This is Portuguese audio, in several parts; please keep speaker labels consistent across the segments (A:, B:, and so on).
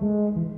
A: Música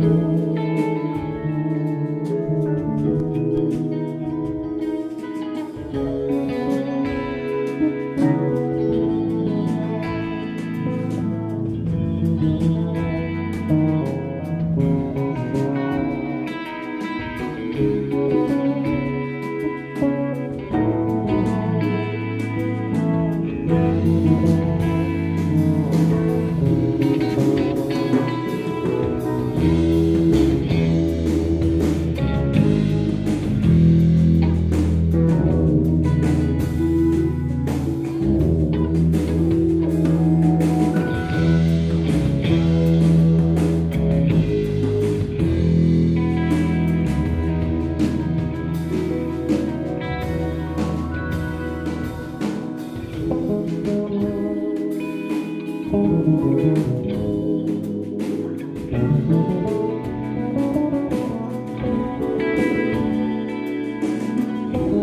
A: Thank mm. you.